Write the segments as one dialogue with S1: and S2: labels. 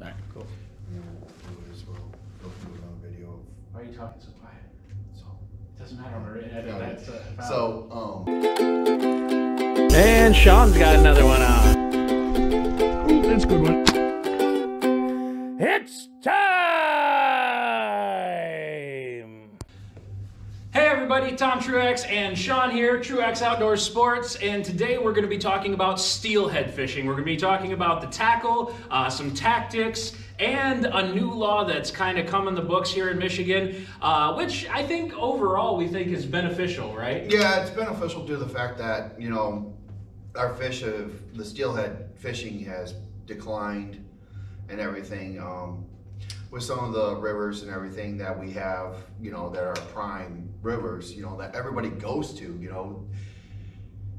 S1: All right, cool.
S2: And then we'll do it as well. Go through another video of
S1: Why are you talking so quiet?
S2: so.
S1: It doesn't matter. We're edit.
S2: Yeah.
S1: That's uh, foul.
S2: So, um,
S3: And Shaun's got another one on. Ooh, that's a good one. It's time!
S1: Everybody, Tom Truax and Shaun here, Truax Outdoor Sports, and today we're going to be talking about steelhead fishing. We're going to be talking about the tackle, uh, some tactics, and a new law that's kind of come in the books here in Michigan, uh, which I think overall we think is beneficial, right?
S2: yeah, it's beneficial due to the fact that, you know, our fish of the steelhead fishing has declined and everything. Um, with some of the rivers and everything that we have, you know, that are prime rivers, you know, that everybody goes to, you know.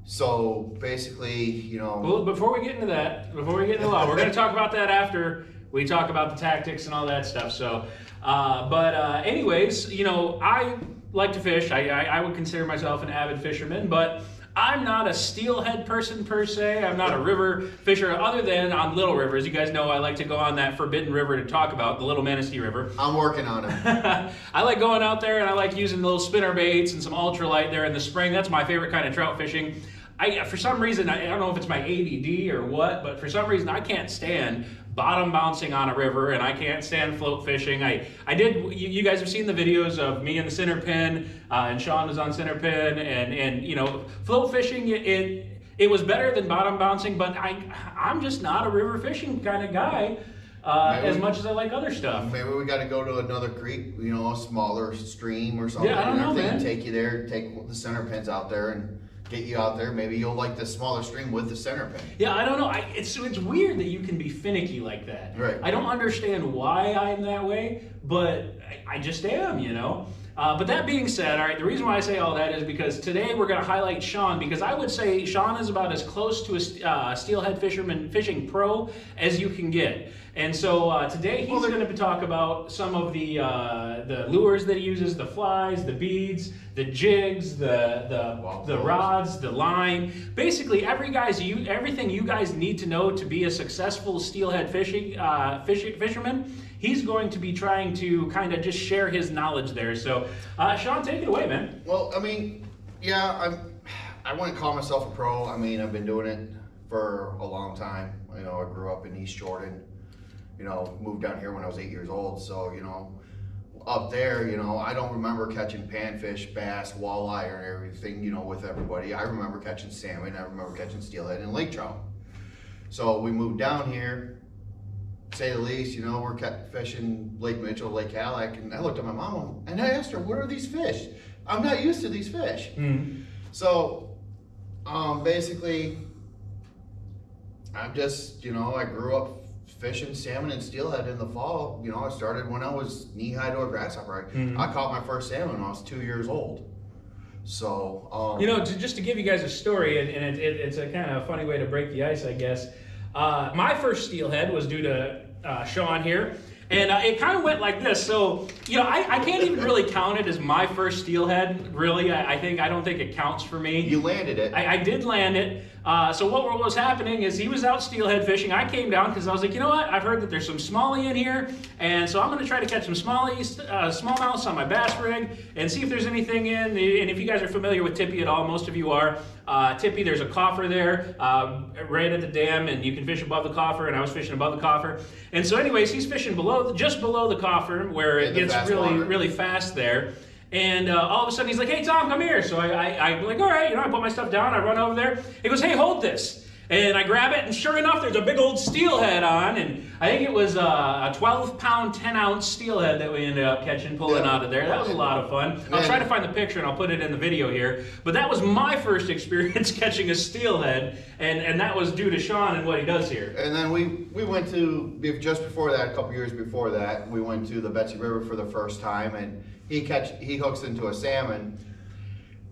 S2: So basically, you know,
S1: Well, before we get into that, before we get into law, we're going to talk about that after we talk about the tactics and all that stuff. So, uh, but uh, anyways, you know, I like to fish. I, I, I would consider myself an avid fisherman, but I'm not a steelhead person per se. I'm not a river fisher, other than on little rivers. You guys know I like to go on that forbidden river to talk about, the Little Manistee River.
S2: I'm working on it.
S1: I like going out there and I like using little spinner baits and some ultralight there in the spring. That's my favorite kind of trout fishing. I, for some reason, I, I don't know if it's my ADD or what, but for some reason, I can't stand bottom bouncing on a river and I can't stand float fishing. I, I did, you, you guys have seen the videos of me in the center pin uh, and Shaun was on center pin and, and you know, float fishing, it, it, it was better than bottom bouncing, but I, I'm just not a river fishing kind of guy uh, as much as I like other stuff.
S2: Maybe we got to go to another creek, you know, a smaller stream or something.
S1: Yeah, I don't know, man.
S2: Take you there, take the center pins out there, and get you out there. Maybe you'll like the smaller stream with the center pin.
S1: Yeah, I don't know. I, it's it's weird that you can be finicky like that.
S2: Right.
S1: I don't understand why I'm that way, but I, I just am, you know. Uh, but that being said, all right, the reason why I say all that is because today we're going to highlight Shaun because I would say Shaun is about as close to a uh, steelhead fisherman fishing pro as you can get. And so uh, today he's
S2: Well,
S1: going to talk about some of the uh, the lures that he uses, the flies, the beads, the jigs, the the,
S2: Wow.
S1: the rods, the line, basically every guys you everything you guys need to know to be a successful steelhead fishing uh, fishing fisherman. He's going to be trying to kind of just share his knowledge there. So, uh, Shaun, take it away, man.
S2: Well, I mean, yeah, I'm. I wouldn't call myself a pro. I mean, I've been doing it for a long time. You know, I grew up in East Jordan. You know, moved down here when I was eight years old. So you know, up there, you know, I don't remember catching panfish, bass, walleye, or everything. You know, with everybody. I remember catching salmon. I remember catching steelhead and lake trout. So we moved down here. Say the least, you know, we're fishing Lake Mitchell, Lake Halleck, and I looked at my mom and I asked her, "What are these fish? I'm not used to these fish." So, um, basically, I'm just, you know, I grew up fishing salmon and steelhead in the fall. You know, I started when I was knee high to a grasshopper. I, I caught my first salmon when I was two years old. So, um,
S1: You know, to, just to give you guys a story, and, and it, it, it's a kind of funny way to break the ice, I guess. Uh, my first steelhead was due to uh, Shaun here, and uh, it kind of went like this. So, you know, I, I can't even really count it as my first steelhead. Really, I, I think I don't think it counts for me.
S2: you landed it.
S1: I, I did land it. Uh, so what was happening is he was out steelhead fishing. I came down because I was like, you know what? I've heard that there's some smallie in here, and so I'm going to try to catch some smallies, uh, smallmouths on my bass rig, and see if there's anything in. And if you guys are familiar with Tippy at all, most of you are. Uh, Tippy, there's a coffer there uh, right at the dam, and you can fish above the coffer. And I was fishing above the coffer. And so, anyways, he's fishing below, just below the coffer, where it gets really,
S2: water.
S1: really fast there. And uh, all of a sudden, he's like, "Hey, Tom, come here." So I, I, I'm like, "All right," you know. I put my stuff down. I run over there. He goes, "Hey, hold this." And I grab it, and sure enough, there's a big old steelhead on, and I think it was uh, a 12 pound, 10 ounce steelhead that we ended up catching, pulling
S2: Yeah.
S1: out of there. That was a lot of fun. I'll try to find the picture and I'll put it in the video here. But that was my first experience catching a steelhead, and, and that was due to Shaun and what he does here.
S2: And then we, we went to, just before that, a couple years before that, we went to the Betsie River for the first time and he catch, he hooks into a salmon.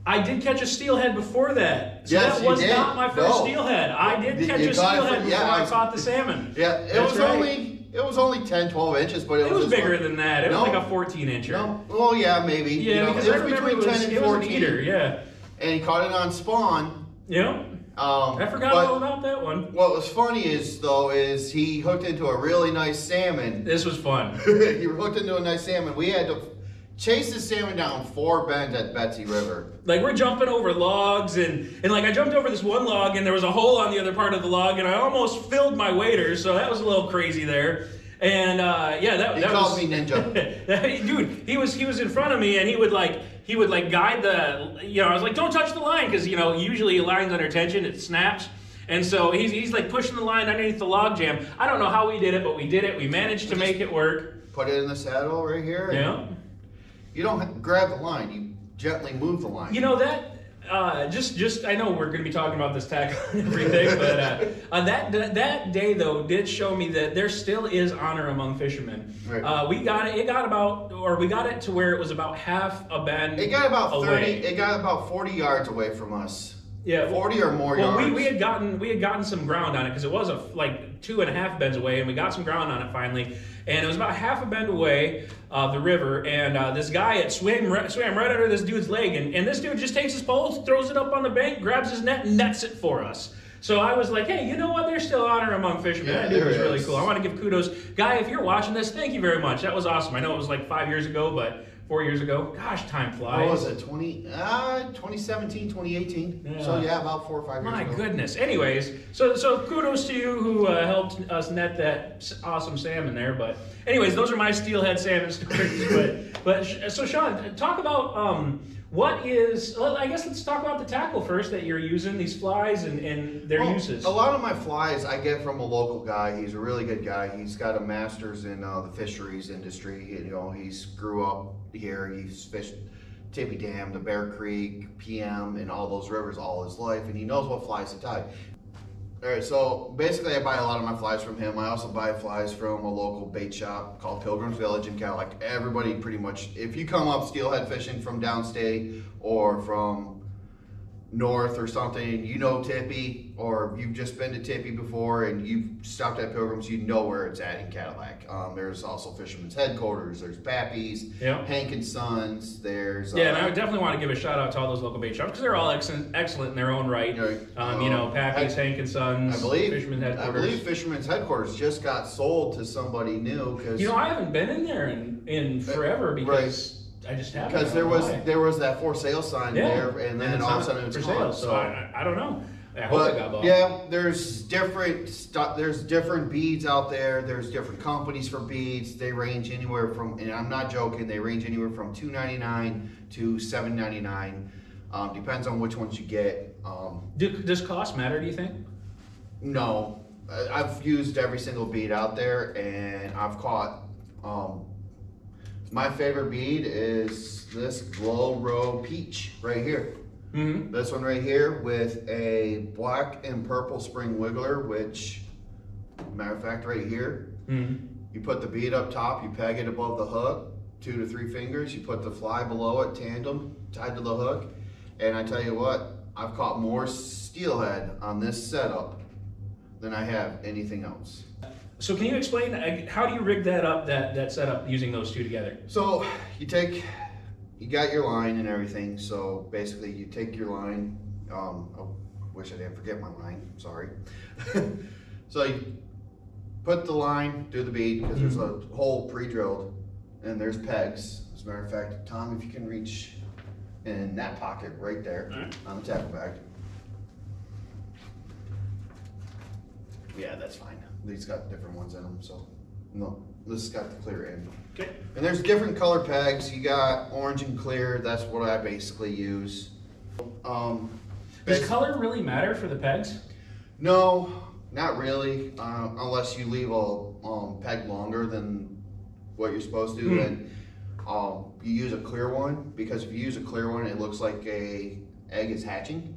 S1: I did catch a steelhead before that. So
S2: Yes,
S1: that
S2: you
S1: was
S2: did.
S1: not my first
S2: No.
S1: steelhead. I did
S2: You-
S1: catch
S2: you
S1: a
S2: caught it
S1: steelhead before
S2: yeah, I
S1: I caught the salmon.
S2: Yeah, it
S1: That's
S2: was
S1: right.
S2: only, it was only 10, 12 inches, but it,
S1: It was
S2: just
S1: bigger
S2: like-
S1: than that. It
S2: No.
S1: was like a 14 incher.
S2: No, well, yeah, maybe.
S1: Yeah,
S2: you know,
S1: because
S2: it was between
S1: it was,
S2: 10 and
S1: it was an
S2: 14.
S1: eater. Yeah.
S2: And he caught it on spawn.
S1: Yep.
S2: Um,
S1: I forgot all about that one.
S2: What was funny is though is he hooked into a really nice salmon.
S1: This was fun.
S2: he hooked into a nice salmon. We had to chase the salmon down four bends at Betsie River.
S1: Like we're jumping over logs and and like I jumped over this one log and there was a hole on the other part of the log and I almost filled my waders, so that was a little crazy there. And uh, yeah, that,
S2: He
S1: that
S2: called
S1: was,
S2: me ninja.
S1: dude. He was he was in front of me and he would like he would like guide the you know I was like don't touch the line because you know usually a line's under tension it snaps. And so he's, he's like pushing the line underneath the log jam. I don't know how we did it, but we did it. We managed to make it work.
S2: Put it in the saddle right here.
S1: Yeah.
S2: You don't grab the line. You gently move the line.
S1: You know that. Uh, just, just I know we're going to be talking about this tackle and everything, but uh, uh, that that day though did show me that there still is honor among fishermen.
S2: Right.
S1: Uh, we got it. It got about, or we got it to where it was about half a bend.
S2: it got about
S1: away.
S2: thirty. It got about forty yards away from us.
S1: Yeah,
S2: forty or more
S1: Well,
S2: yards.
S1: we, we had gotten we had gotten some ground on it because it was a like two and a half bends away, and we got some ground on it finally. And it was about half a bend away of the river, and uh, this guy had swam right, swam right under this dude's leg, and, and this dude just takes his pole, throws it up on the bank, grabs his net, and nets it for us. So I was like, hey, you know what? There's still honor among fishermen.
S2: Yeah,
S1: that dude was really cool. I want to give kudos, guy. If you're watching this, thank you very much. That was awesome. I know it was like five years ago, but four years ago. Gosh, time flies.
S2: What was it? 20, uh, 2017, 2018.
S1: Yeah.
S2: So yeah, about four or five years
S1: My goodness. Anyways, so so kudos to you who uh, helped us net that awesome salmon there. But anyways, those are my steelhead salmon stories. but but so Shaun, talk about um what is. Well, I guess let's talk about the tackle first that you're using these flies and and their
S2: Well,
S1: uses.
S2: A lot of my flies I get from a local guy. He's a really good guy. He's got a master's in uh, the fisheries industry. You know, he's grew up here. He's fished Tippy Dam, the Bear Creek, PM, and all those rivers all his life, and he knows what flies to tie. All right, so basically, I buy a lot of my flies from him. I also buy flies from a local bait shop called Pilgrim's Village in Cal. Like everybody, pretty much, if you come up steelhead fishing from downstate or from north or something, you know Tippy, or you've just been to Tippy before and you've stopped at Pilgrims, you know where it's at in Cadillac. Um, there's also Fisherman's Headquarters, there's Pappy's,
S1: Yeah.
S2: Hank and Sons, there's
S1: yeah, and I
S2: uh,
S1: would definitely want to give a shout out to all those local bait shops because they're all excellent, excellent in their own right. Um, you know,
S2: um,
S1: Pappy's,
S2: I-
S1: Hank and Sons,
S2: I believe
S1: Fisherman's
S2: I
S1: Headquarters.
S2: believe Fisherman's Headquarters just got sold to somebody new because
S1: you know, I haven't been in there in, in forever because I just haven't.
S2: Because there was there was that for sale sign
S1: Yeah.
S2: there and then
S1: it's
S2: all of a
S1: not
S2: sudden it's
S1: for
S2: gone.
S1: sale. So I, I I don't know. I hope it got
S2: But
S1: bought.
S2: yeah, there's different stuff. There's different beads out there. There's different companies for beads. They range anywhere from, and I'm not joking. They range anywhere from two ninety nine to seven ninety nine. Um, depends on which ones you get. Um,
S1: Do, does cost matter? Do you think?
S2: no, I- I've used every single bead out there, and I've caught. Um, my favorite bead is this Glow Row Peach right here.
S1: Mm-hmm.
S2: This one right here with a black and purple spring wiggler, which, matter of fact, right here,
S1: Mm-hmm.
S2: you put the bead up top, you peg it above the hook, two to three fingers, you put the fly below it, tandem, tied to the hook, and I tell you what, I've caught more steelhead on this setup than I have anything else.
S1: So can you explain uh, how do you rig that up? That that setup using those two together?
S2: So you take, you got your line and everything. So basically, you take your line. Um, I wish I didn't forget my line. Sorry. so you put the line, do the bead because there's a hole pre-drilled, and there's pegs. As a matter of fact, Tom, if you can reach in that pocket right there
S1: Alright.
S2: on the tackle bag. Yeah, that's fine. These got different ones in them, so no, this has got the clear end.
S1: Okay.
S2: And there's different color pegs. You got orange and clear. That's what I basically use. Um,
S1: Does color really matter for the pegs?
S2: no, not really. Uh, unless you leave a um, peg longer than what you're supposed to,
S1: Hmm.
S2: and um, you use a clear one because if you use a clear one, it looks like a egg is hatching.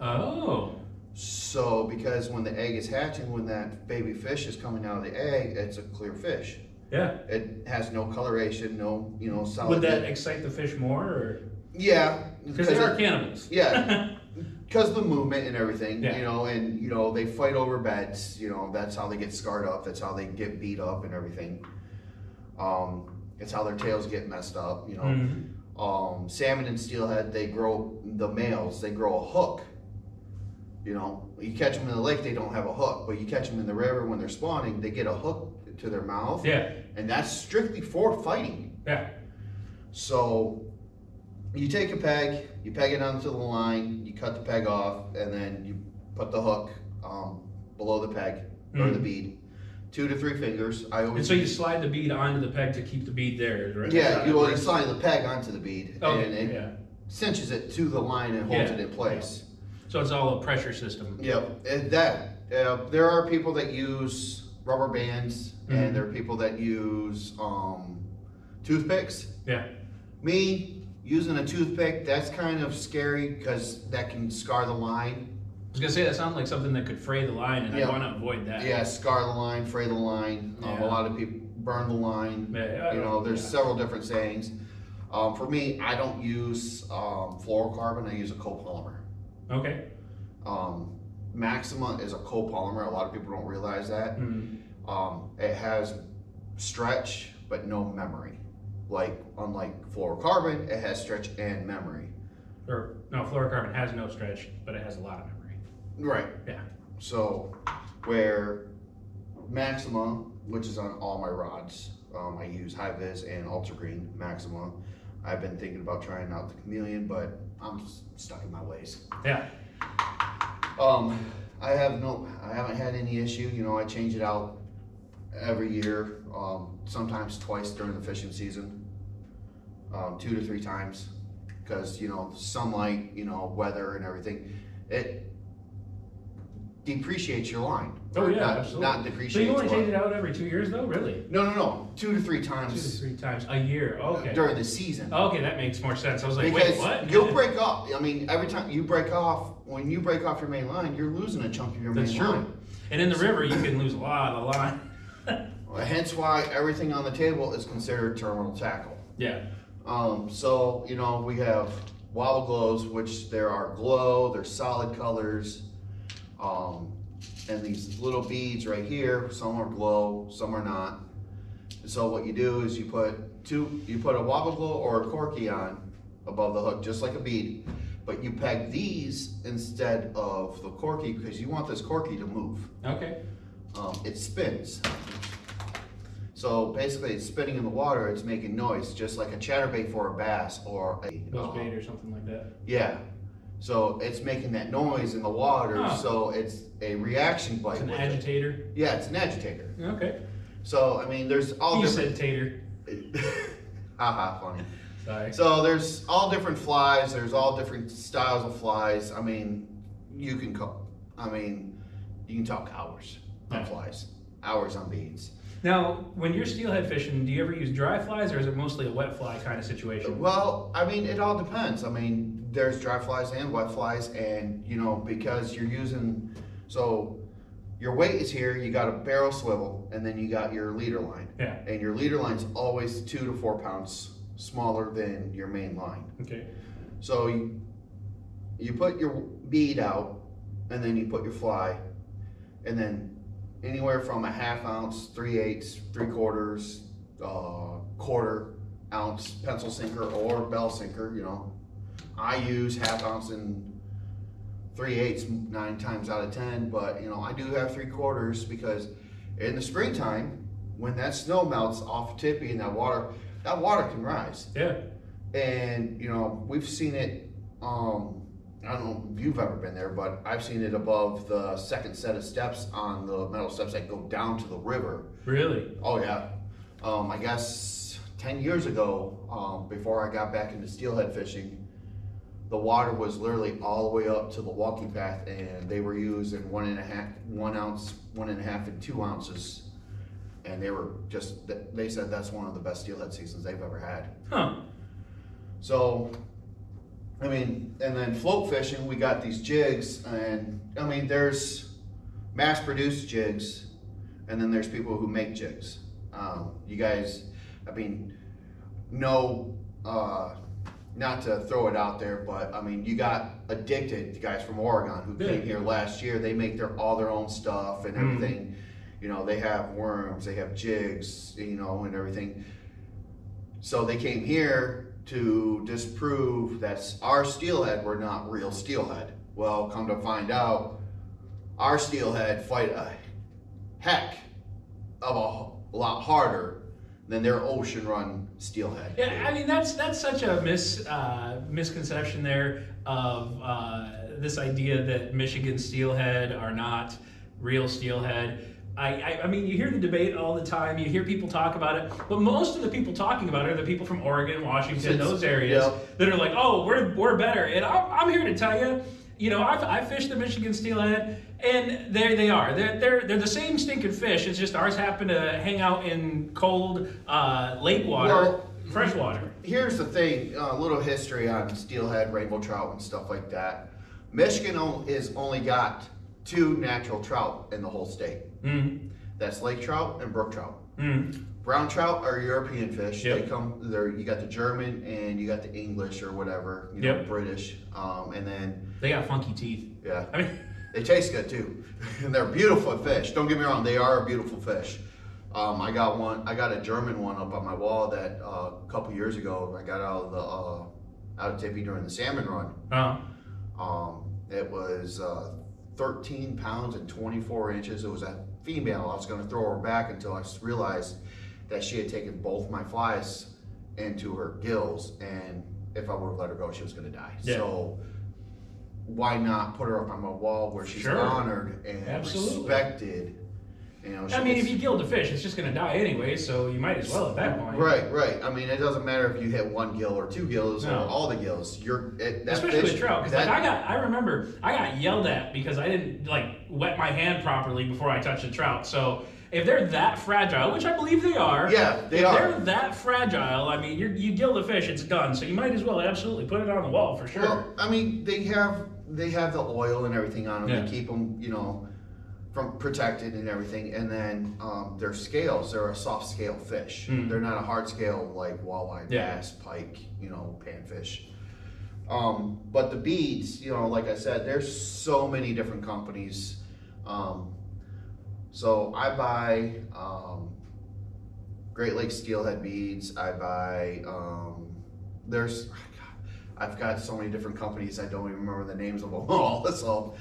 S1: Oh.
S2: So because when the egg is hatching, when that baby fish is coming out of the egg, it's a clear fish.
S1: Yeah.
S2: It has no coloration, no you know solid.
S1: Would that excite the fish more, or
S2: Yeah,
S1: because they are cannibals?
S2: Yeah, because the movement and everything,
S1: Yeah.
S2: you know, and you know they fight over beds. You know that's how they get scarred up. That's how they get beat up and everything. Um, it's how their tails get messed up. You know,
S1: Mhm.
S2: um, salmon and steelhead they grow the males they grow a hook You know, you catch them in the lake, they don't have a hook, but you catch them in the river when they're spawning, they get a hook to their mouth,
S1: Yeah,
S2: and that's strictly for fighting.
S1: yeah.
S2: So you take a peg, you peg it onto the line, you cut the peg off, and then you put the hook um, below the peg or the
S1: Mhm.
S2: bead, two to three fingers. I always.
S1: And so you slide the bead onto the peg to keep the bead there, right?
S2: yeah, you always slide the peg onto the bead,
S1: Okay,
S2: and it
S1: yeah.
S2: cinches it to the line and holds
S1: Yeah,
S2: it in place.
S1: So it's all a pressure system.
S2: Yep, and that uh, there are people that use rubber bands,
S1: Mhm.
S2: and there are people that use um, toothpicks.
S1: Yeah.
S2: Me using a toothpick, that's kind of scary because that can scar the line.
S1: I was gonna say that sounds like something that could fray the line, and
S2: Yeah.
S1: I want to avoid that.
S2: Yeah, scar the line, fray the line. Um,
S1: Yeah.
S2: a lot of people burn the line.
S1: Yeah,
S2: You know, there's
S1: yeah.
S2: several different sayings. Um, for me, I don't use um, fluorocarbon. I use a copolymer.
S1: Okay.
S2: Um, Maxima is a copolymer. A lot of people don't realize that.
S1: Mhm.
S2: Um, it has stretch but no memory. Like unlike fluorocarbon, it has stretch and memory.
S1: Or no, fluorocarbon has no stretch, but it has a lot of memory.
S2: Right.
S1: Yeah.
S2: So where Maxima, which is on all my rods, um, I use High Vis and Ultra Green Maxima. I've been thinking about trying out the Chameleon, but I'm stuck in my ways.
S1: Yeah.
S2: Um, I have no, I haven't had any issue. You know, I change it out every year, um, sometimes twice during the fishing season, um, two to three times, because you know sunlight, you know weather and everything, it depreciates your line.
S1: Oh yeah,
S2: not,
S1: absolutely.
S2: Not
S1: So
S2: depreciates.
S1: you only change it out every two years, though, really?
S2: No, no, no, two to three times.
S1: Two to
S2: times
S1: three times a year. Okay.
S2: during the season.
S1: Okay, that makes more sense. I was like,
S2: because
S1: wait, what?
S2: you'll break off. I mean, every time you break off, when you break off your main line, you're losing a chunk of your
S1: That's
S2: main
S1: true.
S2: line.
S1: And in the river, you can lose a lot of line.
S2: Well, Hence why everything on the table is considered terminal tackle.
S1: yeah.
S2: Um, so, you know, we have wobble glows, which there are glow, there's solid colors, um, and these little beads right here, some are glow, some are not. So what you do is you put two, you put a wobble glow or a corky on above the hook, just like a bead, but you peg these instead of the corky because you want this corky to move
S1: Okay.
S2: um, it spins. So basically, it's spinning in the water. It's making noise, just like a chatterbait for a bass or a
S1: Ghost
S2: uh,
S1: bait or something like that.
S2: yeah. So it's making that noise in the water. So it's a reaction bite.
S1: It's an
S2: with it.
S1: agitator.
S2: Yeah, it's an agitator.
S1: Okay.
S2: So I mean, there's all
S1: you
S2: different.
S1: said tater.
S2: Haha, funny.
S1: Sorry.
S2: So there's all different flies. There's all different styles of flies. I mean, you can call. I mean, you can talk hours on
S1: Yeah.
S2: flies, hours on beads.
S1: Now, when you're steelhead fishing, do you ever use dry flies or is it mostly a wet fly kind of situation?
S2: Well, I mean, it all depends. I mean, there's dry flies and wet flies, and you know, because you're using, so your weight is here, you got a barrel swivel, and then you got your leader line.
S1: Yeah.
S2: And your leader line's always two to four pounds smaller than your main line.
S1: Okay.
S2: So you, you put your bead out, and then you put your fly, and then anywhere from a half ounce, three eighths, three quarters, uh, quarter ounce pencil sinker or bell sinker. You know, I use half ounce and three eighths nine times out of ten, but you know I do have three quarters because in the springtime when that snow melts off tippy and that water, that water can rise
S1: Yeah.
S2: and you know we've seen it um i don't know if you've ever been there but i've seen it above the second set of steps on the metal steps that go down to the river
S1: Really?
S2: oh yeah um i guess 10 years ago um before i got back into steelhead fishing the water was literally all the way up to the walking path and they were using one and a half one ounce one and a half and two ounces and they were just they said that's one of the best steelhead seasons they've ever had
S1: Huh.
S2: so, I mean, and then float fishing, we got these jigs, and I mean, there's mass produced jigs, and then there's people who make jigs. Um, you guys, I mean, know, uh, not to throw it out there, but I mean, you got addicted, you guys from Oregon who came here last year. They make their all their own stuff and
S1: Mhm.
S2: everything. You know, they have worms, they have jigs, you know, and everything. So they came here to disprove that our steelhead were not real steelhead. Well, come to find out, our steelhead fight a heck of a lot harder than their ocean run steelhead.
S1: Yeah, I mean that's that's such a mis uh, misconception there of uh, this idea that Michigan steelhead are not real steelhead. I, I, I mean, you hear the debate all the time. You hear people talk about it, but most of the people talking about it are the people from Oregon, Washington,
S2: It's-
S1: those areas
S2: yeah.
S1: that are like, "Oh, we're we're better." And I'm, I'm here to tell you, you know, I've, I fished the Michigan steelhead, and there they are. They're they're they're the same stinking fish. It's just ours happen to hang out in cold uh, lake water,
S2: Well,
S1: fresh water.
S2: Here's the thing, a little history on steelhead, rainbow trout, and stuff like that. Michigan is only got two natural trout in the whole state.
S1: Mm,
S2: That's lake trout and brook trout.
S1: mm,
S2: Brown trout are European fish. They come there. You got the German and you got the English or whatever. You know,
S1: Yep.
S2: British. Um, and then
S1: they got funky teeth.
S2: yeah,
S1: I mean,
S2: they taste good too, and they're beautiful fish. Don't get me wrong; they are a beautiful fish. Um, I got one. I got a German one up on my wall that uh, a couple years ago. I got out of the uh, out of Tippy during the salmon run.
S1: uh,
S2: Um, it was uh, 13 pounds and 24 inches. It was a female. I was going to throw her back until I realized that she had taken both my flies into her gills, and if I would have let her go, she was going to die.
S1: Yeah.
S2: So why not put her up on my wall where she's
S1: Sure.
S2: honored and
S1: Absolutely.
S2: respected? You know, she
S1: I mean, if you kill the fish, it's just going to die anyway, so you might as well at that point.
S2: Right, right. I mean, it doesn't matter if you hit one gill or two gills
S1: No.
S2: or all the gills. You're it, that
S1: Especially
S2: fish,
S1: with trout, because like I got, I remember I got yelled at because I didn't like wet my hand properly before I touched the trout. So if they're that fragile, which I believe they are,
S2: Yeah, they
S1: if
S2: are.
S1: They're that fragile. I mean, you you kill the fish, it's done. So you might as well absolutely put it on the wall for sure.
S2: Well, I mean, they have they have the oil and everything on them
S1: Yeah.
S2: to keep them, you know, from protected and everything. And then um, their scales, they're a soft scale fish.
S1: Mm.
S2: They're not a hard scale like walleye,
S1: Yeah.
S2: bass, pike, you know, panfish. Um, but the beads, you know, like I said, there's so many different companies. Um, so I buy um, Great Lakes steelhead beads. I buy. Um, there's. I've got so many different companies. I don't even remember the names of them all. So.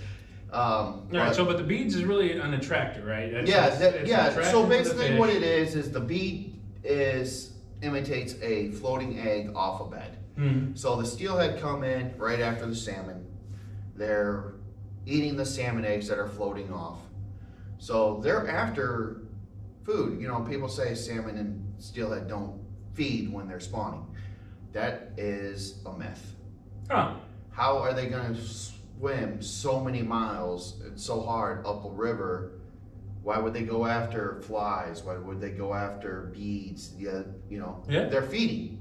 S2: Um,
S1: all right.
S2: but-
S1: So, but the beads is really an attractor, right? It's-
S2: yeah, that-
S1: it's
S2: yeah. So basically, what it is is the bead is imitates a floating egg off a bed.
S1: Mhm.
S2: So the steelhead come in right after the salmon. They're eating the salmon eggs that are floating off. So they're after food. You know, people say salmon and steelhead don't feed when they're spawning. That is a myth.
S1: Huh.
S2: How are they going to swim so many miles and so hard up a river? Why would they go after flies? Why would they go after beads? Yeah, you know,
S1: Yeah.
S2: they're feeding.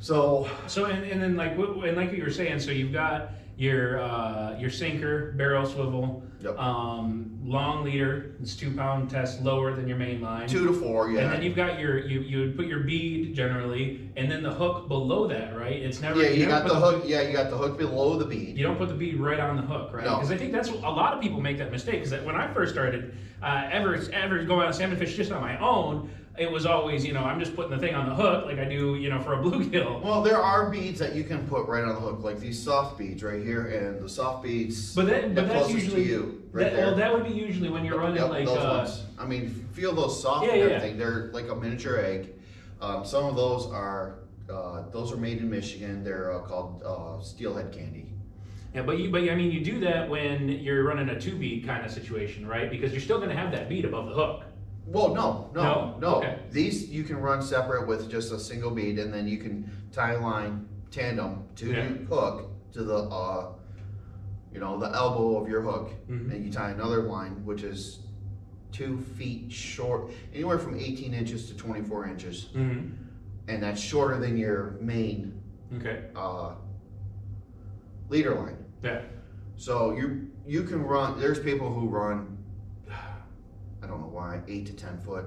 S2: So
S1: So and, and then like what- and like what you were saying, so you've got your uh, your sinker barrel swivel,
S2: Yep.
S1: um, long leader. It's two pound test lower than your main line.
S2: two to four, yeah.
S1: And then you've got your you you would put your bead generally, and then the hook below that, right? It's never
S2: yeah, you
S1: never
S2: got the hook. Yeah, you got the hook below the bead.
S1: You don't put the bead right on the hook, right?
S2: No.
S1: Because I think that's a lot of people make that mistake. Because when I first started, uh, ever ever going on salmon fish just on my own, it was always you know I'm just putting the thing on the hook like I do you know for a bluegill.
S2: Well, there are beads that you can put right on the hook, like these soft beads right here, and the soft beads.
S1: But that, but
S2: the
S1: that's
S2: closest
S1: usually
S2: to you, right
S1: that,
S2: there.
S1: Well, that would be usually when you're running
S2: Yep,
S1: like
S2: those
S1: uh,
S2: ones. I mean, feel those soft
S1: Yeah,
S2: and
S1: yeah.
S2: everything. They're like a miniature egg. Um, some of those are uh, those are made in Michigan. They're uh, called uh, steelhead candy.
S1: yeah, but you but I mean you do that when you're running a two bead kind of situation, right? Because you're still going to have that bead above the hook.
S2: Well, no, no,
S1: No? Okay.
S2: These you can run separate with just a single bead, and then you can tie a line tandem to
S1: Yeah.
S2: your hook to the uh, you know the elbow of your hook,
S1: Mhm.
S2: and you tie another line which is two feet short, anywhere from 18 inches to 24 inches,
S1: Mm-hmm.
S2: and that's shorter than your main
S1: Okay.
S2: uh, leader line.
S1: Yeah.
S2: So you you can run. There's people who run. I don't know why eight to ten foot.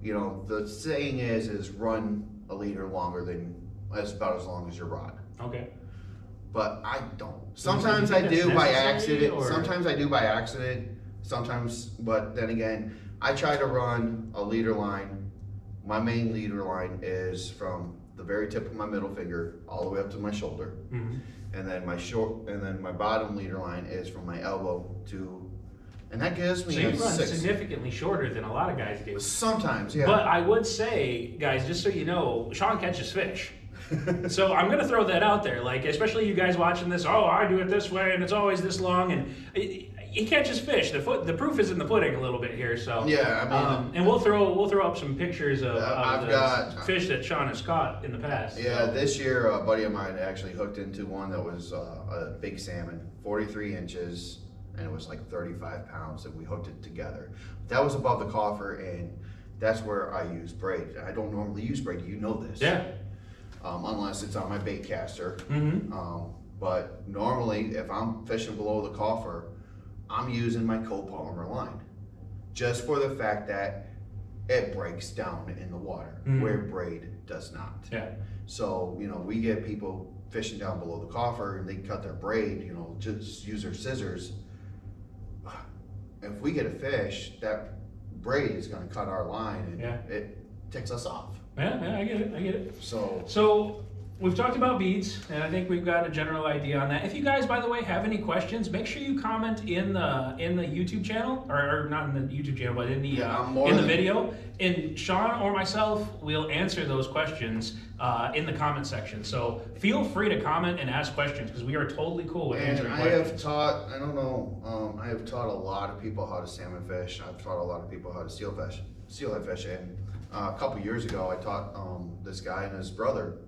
S2: You know the saying is is run a leader longer than as about as long as your rod.
S1: Okay.
S2: But I don't. Sometimes I do by accident.
S1: or-
S2: Sometimes I do by accident. Sometimes, but then again, I try to run a leader line. My main leader line is from the very tip of my middle finger all the way up to my shoulder,
S1: Mhm.
S2: and then my short, and then my bottom leader line is from my elbow to, and that gives me
S1: So you run
S2: six.
S1: significantly shorter than a lot of guys do.
S2: Sometimes, yeah.
S1: But I would say, guys, just so you know, Shaun catches fish. so I'm gonna throw that out there, like especially you guys watching this. Oh, I do it this way, and it's always this long, and he he catches fish. The foot, the proof is in the pudding a little bit here. So
S2: Yeah, I mean-
S1: um, and we'll throw we'll throw up some pictures of,
S2: Uh,
S1: of
S2: got-
S1: fish that Shaun has caught in the past.
S2: Yeah, this year a buddy of mine actually hooked into one that was uh, a big salmon, 43 inches, and it was like 35 pounds, and we hooked it together. That was above the coffer, and that's where I use braid. I don't normally use braid, you know this.
S1: Yeah.
S2: Um, unless it's on my bait caster.
S1: Mm-hmm.
S2: Um, but normally, if I'm fishing below the coffer, I'm using my copolymer line, just for the fact that it breaks down in the water,
S1: Mhm.
S2: where braid does not.
S1: Yeah.
S2: So, you know, we get people fishing down below the coffer and they cut their braid, you know, just use their scissors. If we get a fish, that braid is gonna cut our line and
S1: Yeah.
S2: it ticks us off.
S1: Yeah, yeah, I get it. I get it.
S2: So,
S1: So we've talked about beads, and I think we've got a general idea on that. If you guys, by the way, have any questions, make sure you comment in the in the YouTube channel, or, or not in the YouTube channel, but in the
S2: Yeah,
S1: uh, in the video. And Shaun or myself will answer those questions uh, in the comment section. So feel free to comment and ask questions because we are totally cool with
S2: and
S1: answering
S2: I
S1: questions.
S2: have taught, I don't know, um, I have taught a lot of people how to salmon fish. I've taught a lot of people how to steel fish, steelhead fish. And uh, a couple years ago, I taught um, this guy and his brother,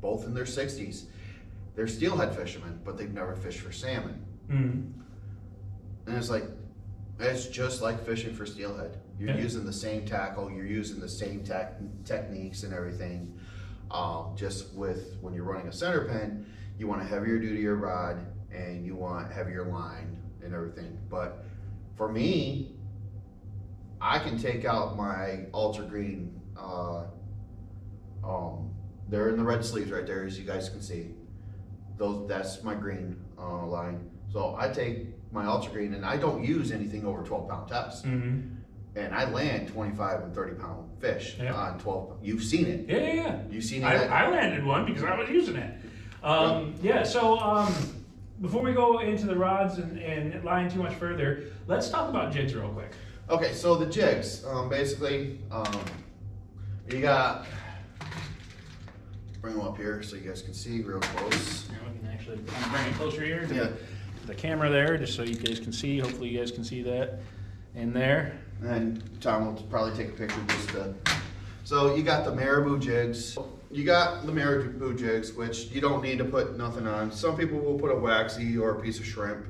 S2: both in their 60s. They're steelhead fishermen, but they've never fished for salmon.
S1: Mhm.
S2: And it's like, it's just like fishing for steelhead. You're
S1: Yeah.
S2: using the same tackle, you're using the same tech techniques and everything. Um, just with when you're running a center pin, you want a heavier duty rod and you want heavier line and everything. But for me, I can take out my ultra green. Uh, um, they're in the red sleeves right there, as you guys can see. Those that's my green uh, line. So I take my ultra green and I don't use anything over 12 pound test.
S1: Mhm.
S2: And I land 25 and 30 pound fish
S1: Yeah.
S2: on 12. You've seen it.
S1: Yeah, yeah, yeah.
S2: You've seen it.
S1: I, I landed one because I was using it. Um, yeah, so um, before we go into the rods and, and line too much further, let's talk about jigs real quick.
S2: Okay, so the jigs, um, basically, um, you got, bring them up here so you guys can see real close.
S1: Now we can actually bring it closer here to
S2: Yeah.
S1: the, the camera there, just so you guys can see. Hopefully, you guys can see that in there.
S2: And Tom will probably take a picture just to. So you got the marabou jigs. You got the marabou jigs, which you don't need to put nothing on. Some people will put a waxy or a piece of shrimp.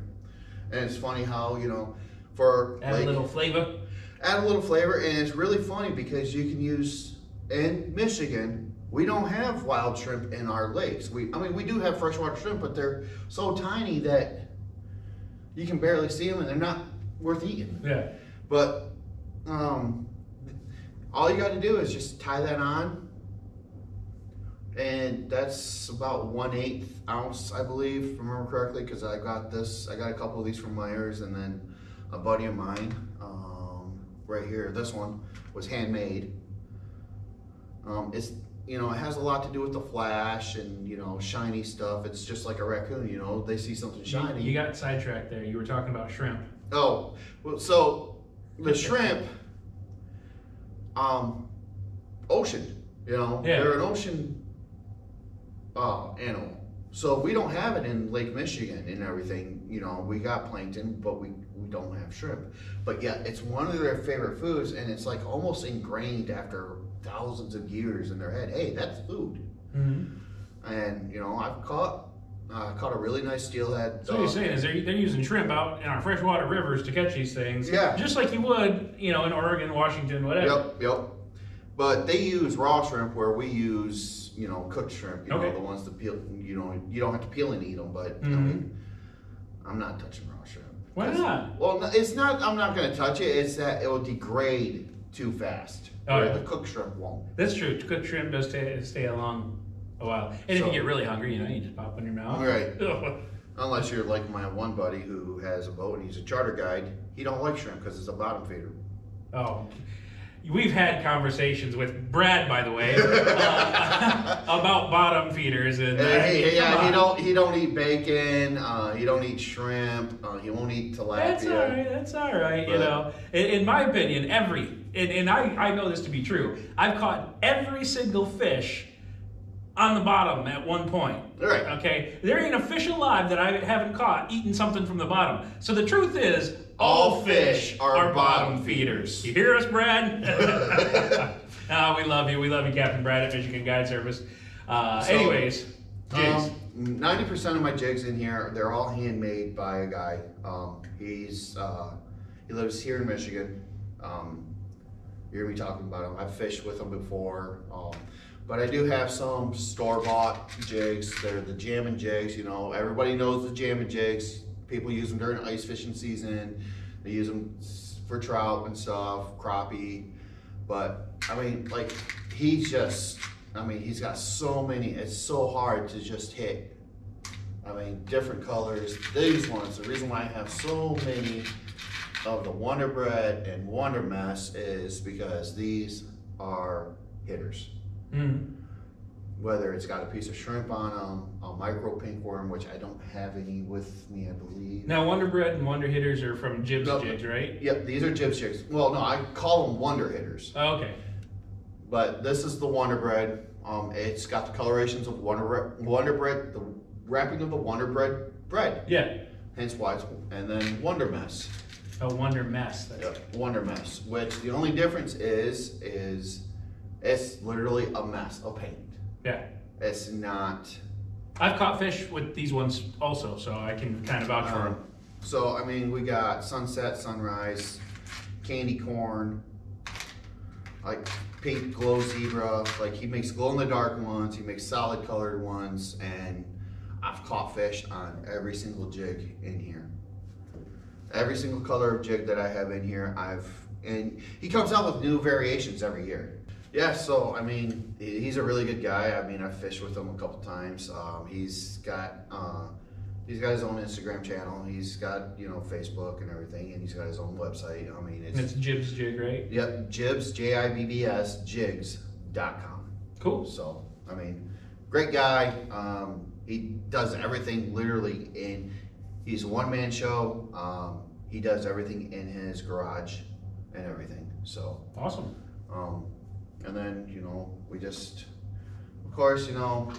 S2: And it's funny how, you know, for
S1: Add
S2: like-
S1: a little flavor.
S2: add a little flavor and it's really funny because you can use in Michigan we don't have wild shrimp in our lakes. We I mean we do have freshwater shrimp but they're so tiny that you can barely see them and they're not worth eating.
S1: Yeah.
S2: but um all you got to do is just tie that on. And that's about one eighth ounce I believe if I remember correctly because I got this I got a couple of these from Myers and then a buddy of mine um, right here. This one was handmade. Um, it's you know it has a lot to do with the flash and you know shiny stuff it's just like a raccoon you know they see something shiny
S1: you got sidetracked there. You were talking about shrimp.
S2: Oh, well, so the shrimp, um, ocean, you know,
S1: Yeah.
S2: they're an ocean uh, animal. So we don't have it in Lake Michigan and everything. You know, we got plankton, but we, we don't have shrimp. But yeah, it's one of their favorite foods, and it's like almost ingrained after thousands of years in their head. Hey, that's food.
S1: Mm-hmm.
S2: And you know, I've caught uh, caught a really nice steelhead.
S1: So what you're saying is they're, they're using shrimp out in our freshwater rivers to catch these things.
S2: Yeah.
S1: Just like you would, you know, in Oregon, Washington, whatever.
S2: Yep, yep. But they use raw shrimp where we use, you know, cooked shrimp. You
S1: Okay.
S2: know, the ones that peel. You know, you don't have to peel and eat them. But I
S1: Mhm.
S2: mean, I'm not touching raw shrimp.
S1: Why not?
S2: Well, it's not. I'm not going to touch it. It's that it will degrade too fast.
S1: Oh,
S2: where the cooked shrimp won't.
S1: That's true. Cooked shrimp does stay, stay along a while. And if
S2: So-
S1: you get really hungry, you know, you just pop in your mouth.
S2: Right. Unless you're like my one buddy who has a boat and he's a charter guide. He don't like shrimp because it's a bottom feeder.
S1: oh. We've had conversations with Brad, by the way, uh, about bottom feeders and.
S2: Uh,
S1: uh,
S2: yeah, he don't he don't eat bacon. Uh, he don't eat shrimp. Uh, he won't eat tilapia.
S1: That's all right. That's all right. You know, in, in my opinion, every and, and I, I know this to be true. I've caught every single fish on the bottom at one point.
S2: Right.
S1: Okay. There ain't a fish alive that I haven't caught eating something from the bottom. So the truth is, all fish are, bottom feeders. You hear us, Brad? Ah, we love you. We love you, Captain Brad at Michigan Guide Service. Uh,
S2: So,
S1: anyways, jigs.
S2: Um, Ninety percent of my jigs in here, they're all handmade by a guy. Um, he's uh, he lives here in Michigan. Um, you're gonna be talking about him. I've fished with him before, um, but I do have some store bought jigs. They're the jamming jigs. You know, everybody knows the jamming jigs. People use them during ice fishing season. They use them for trout and stuff, crappie. But I mean, like he's just. I mean, he's got so many. It's so hard to just hit. I mean, different colors. These ones. The reason why I have so many of the Wonder Bread and Wonder Mess is because these are hitters.
S1: Mm.
S2: Whether it's got a piece of shrimp on them, a micro pink worm, which I don't have any with me, I believe.
S1: Now, Wonder Bread and Wonder Hitters are from Jibb's
S2: No.
S1: Jigs, right?
S2: Yep, these are jibb jigs. Well, no, I call them Wonder Hitters.
S1: Oh, okay.
S2: But this is the Wonder Bread. Um, it's got the colorations of Wonder Wonder Bread, the wrapping of the Wonder Bread bread.
S1: Yeah.
S2: Hence why it's and then Wonder Mess.
S1: A Wonder Mess. That's
S2: Yep, Wonder Mess. Which the only difference is is it's literally a mess of paint.
S1: Yeah.
S2: It's not.
S1: I've caught fish with these ones also, so I can kind of vouch for
S2: Um,
S1: them.
S2: so I mean, we got sunset, sunrise, candy corn, like pink glow zebra. Like he makes glow in the dark ones. He makes solid colored ones, and I've caught fish on every single jig in here. Every single color of jig that I have in here, I've and he comes out with new variations every year. Yeah, so I mean, he's a really good guy. I mean, I've fished with him a couple times. Um, he's got uh, he's got his own Instagram channel. He's got you know Facebook and everything, and he's got his own website. I mean, it's
S1: it's Jibb's Jig, right?
S2: yep, Jibbs J I B B S Jigs.com.
S1: Cool.
S2: So I mean, great guy. Um, he does everything literally in. He's a one man show. Um, he does everything in his garage and everything. So
S1: Awesome.
S2: um, and then, you know, we just, of course, you know,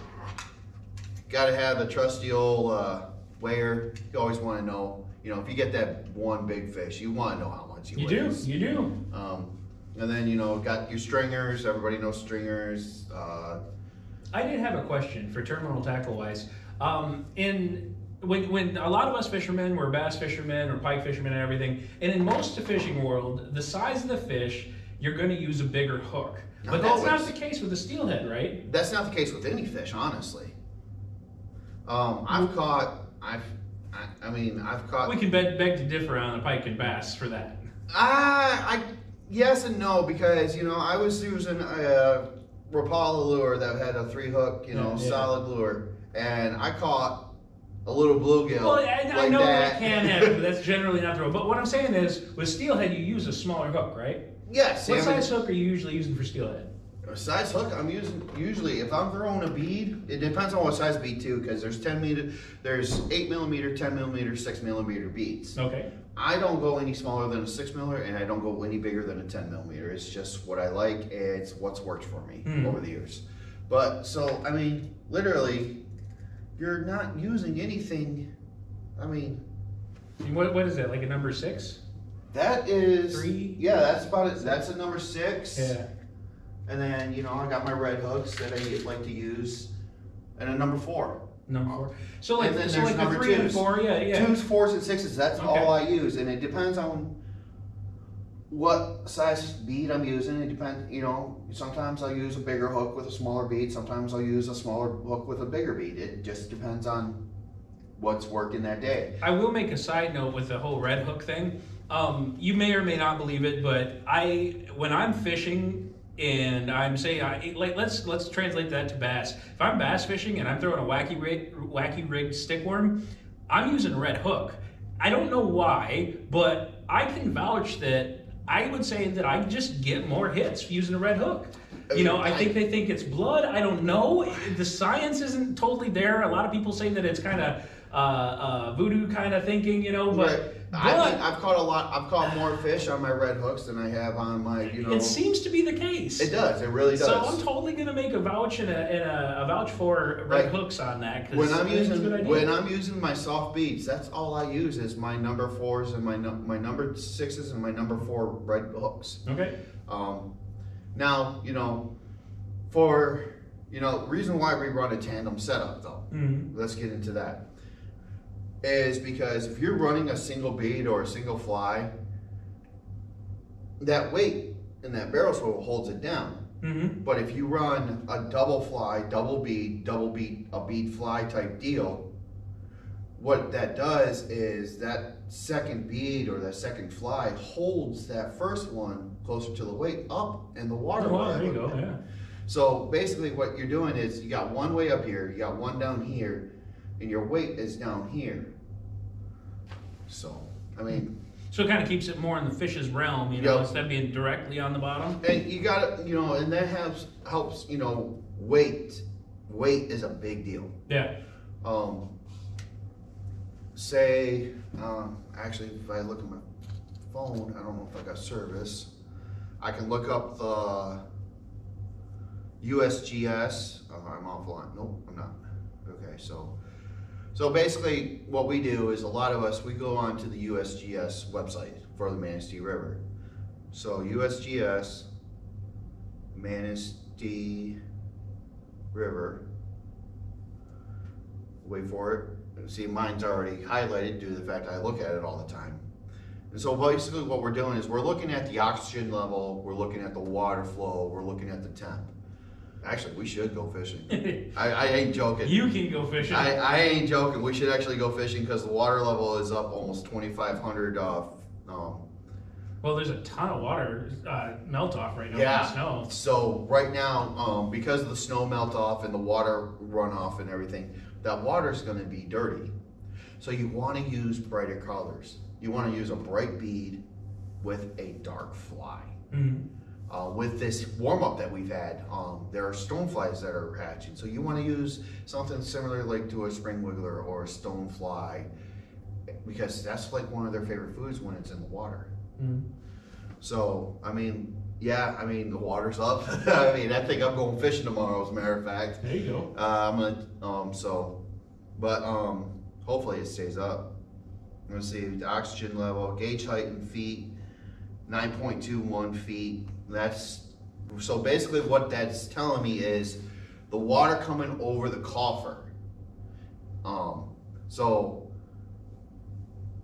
S2: got to have the trusty old uh, weigher. You always want to know, you know, if you get that one big fish, you want to know how much he
S1: You do.
S2: weighs.
S1: You do.
S2: Um, and then, you know, got your stringers. Everybody knows stringers. Uh,
S1: I did have a question for terminal tackle wise. Um, in when when a lot of us fishermen were bass fishermen or pike fishermen and everything, and in most of the fishing world, the size of the fish, you're going to use a bigger hook. But that's not the case with the steelhead, right?
S2: that's not the case with any fish, honestly. Um, I've caught, I've, I, I mean, I've caught
S1: We can beg, beg to differ on the pike and bass for that.
S2: I, I yes and no because you know I was using a Rapala lure that had a three hook, you know,
S1: Yeah, yeah.
S2: solid lure, and I caught a little bluegill.
S1: Well, I, I know that. can happen, but that's generally not the rule. But what I'm saying is, with steelhead, you use a smaller hook, right?
S2: Yes,
S1: What
S2: mean,
S1: size hook are you usually using for steelhead?
S2: a size hook. I'm using usually if I'm throwing a bead. It depends on what size bead too, because there's 10 meter, there's eight millimeter, 10 millimeter, six millimeter beads.
S1: Okay.
S2: I don't go any smaller than a six millimeter, and I don't go any bigger than a ten millimeter. It's just what I like. It's what's worked for me
S1: Hmm.
S2: over the years. But so I mean, literally, you're not using anything. I mean,
S1: And What, what is that, like a number six?
S2: that is
S1: Three?
S2: Yeah, that's about it. That's a number six.
S1: Yeah.
S2: And then you know I got my red hooks that I like to use, and a number four.
S1: Number four. So like,
S2: And then
S1: so
S2: there's
S1: like the
S2: number
S1: three and
S2: twos.
S1: four, yeah, yeah.
S2: Twos, fours, and sixes. That's
S1: Okay.
S2: all I use, and it depends on what size bead I'm using. It depends, you know. Sometimes I'll use a bigger hook with a smaller bead. Sometimes I'll use a smaller hook with a bigger bead. It just depends on what's working that day.
S1: I will make a side note with the whole red hook thing. Um, you may or may not believe it, but I, when I'm fishing and I'm saying, I, like, let's let's translate that to bass. If I'm bass fishing and I'm throwing a wacky rig, wacky rigged stick worm, I'm using a red hook. I don't know why, but I can vouch that I would say that I just get more hits using a red hook. You know, I think they think it's blood. I don't know. The science isn't totally there. A lot of people say that it's kind of uh, uh, voodoo kind of thinking, you know, but,
S2: Right.
S1: But
S2: I think I've caught a lot. I've caught more fish on my red hooks than I have on my, you know.
S1: it seems to be the case.
S2: It does. It really does.
S1: So I'm totally gonna make a vouch and a, and a, a vouch for red
S2: Right.
S1: hooks on that.
S2: when I'm
S1: I think it's a good
S2: using when I'm using my soft beads, that's all I use is my number fours and my num- my number sixes and my number four red hooks.
S1: okay.
S2: Um, now you know, for you know, reason why we run a tandem setup though.
S1: Mhm.
S2: Let's get into that. Is because if you're running a single bead or a single fly, that weight in that barrel swivel holds it down.
S1: Mm-hmm.
S2: But if you run a double fly, double bead, double bead, a bead fly type deal, what that does is that second bead or that second fly holds that first one closer to the weight up and the water.
S1: Oh, there you
S2: go
S1: go.
S2: down.
S1: Yeah.
S2: So basically, what you're doing is you got one way up here, you got one down here, and your weight is down here. So, I mean,
S1: So it kind of keeps it more in the fish's realm, you know,
S2: Yep.
S1: instead of being directly on the bottom.
S2: and you got to, you know, and that helps helps, you know, weight. Weight is a big deal.
S1: Yeah.
S2: Um, say, um, actually, if I look at my phone, I don't know if I got service. I can look up the USGS. Oh, I'm offline. Nope, I'm not. Okay, so so basically, what we do is a lot of us we go on to the USGS website for the Manistee River. So USGS Manistee River. Wait for it. See, mine's already highlighted due to the fact I look at it all the time. And so basically what we're doing is we're looking at the oxygen level, we're looking at the water flow, we're looking at the temp. Actually, we should go fishing. I, I ain't joking.
S1: you can go fishing.
S2: I, I ain't joking. We should actually go fishing because the water level is up almost 2,500. Uh, um,
S1: well, there's a ton of water uh, melt off right now
S2: Yeah.
S1: the snow.
S2: So right now, um, because of the snow melt off and the water runoff and everything, that water is going to be dirty. So you want to use brighter colors. You want to use a bright bead with a dark fly.
S1: Mhm.
S2: Uh, with this warm up that we've had, um, there are stoneflies that are hatching. So you want to use something similar like to a spring wiggler or a stonefly because that's like one of their favorite foods when it's in the water.
S1: Mhm.
S2: So, I mean, yeah, I mean, the water's up. I mean, I think I'm going fishing tomorrow, as a matter of fact.
S1: There you go.
S2: Uh, I'm gonna, um, so, but, um, hopefully it stays up. Let's see, the oxygen level, gauge height in feet, 9.21 feet. That's, so basically what that's telling me is the water coming over the coffer. Um, so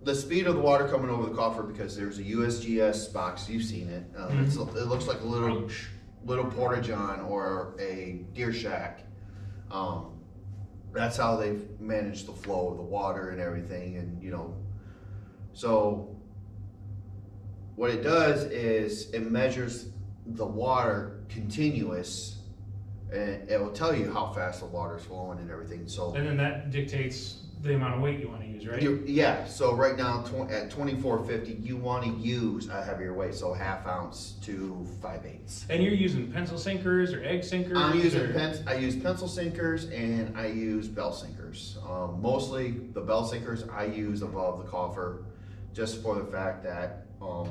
S2: the speed of the water coming over the coffer because there's a USGS box, you've seen it. It's, it looks like a little little porta john or a deer shack. Um, that's how they've managed the flow of the water and everything, and you know, so what it does is it measures the water continuous, and it will tell you how fast the water's flowing and everything. So
S1: And then that dictates the amount of weight you want to use, right?
S2: you- yeah, so right now tw- at twenty four fifty, you want to use a heavier weight, so half ounce to five eighths.
S1: and you're using pencil sinkers or egg sinkers?
S2: I'm using
S1: or-
S2: pen, I use pencil sinkers and I use bell sinkers. Um, mostly the bell sinkers I use above the coffer, just for the fact that um,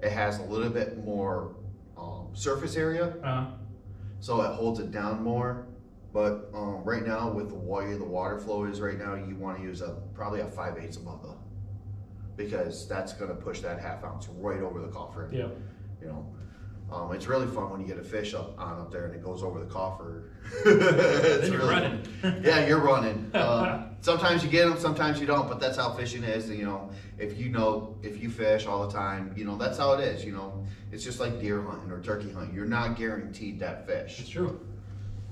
S2: it has a little bit more surface area,
S1: Uh,
S2: so it holds it down more. But um, right now, with the way the water flow is right now, you want to use a probably a five eighths above the, because that's going to push that half ounce right over the coffer
S1: yeah.
S2: you know. Um, it's really fun when you get a fish up on up there and it goes over the coffer.
S1: Then
S2: It's
S1: you're
S2: really
S1: running.
S2: fun. yeah, you're running. Uh, sometimes you get them, sometimes you don't. But that's how fishing is. You know, if you know, if you fish all the time, you know that's how it is. You know, it's just like deer hunting or turkey hunting. You're not guaranteed that fish.
S1: It's true.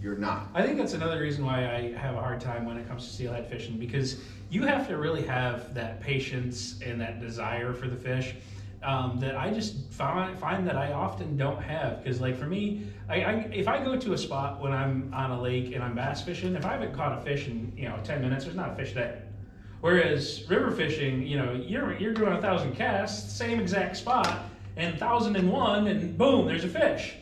S2: You're not.
S1: I think that's another reason why I have a hard time when it comes to steelhead fishing because you have to really have that patience and that desire for the fish um, that I just find, find that I often don't have. Because, like for me, I, I, if I go to a spot when I'm on a lake and I'm bass fishing, if I haven't caught a fish in you know 10 minutes, there's not a fish there. Whereas river fishing, you know, you're you're doing a thousand casts, same exact spot, and thousand and one, and boom, there's a fish.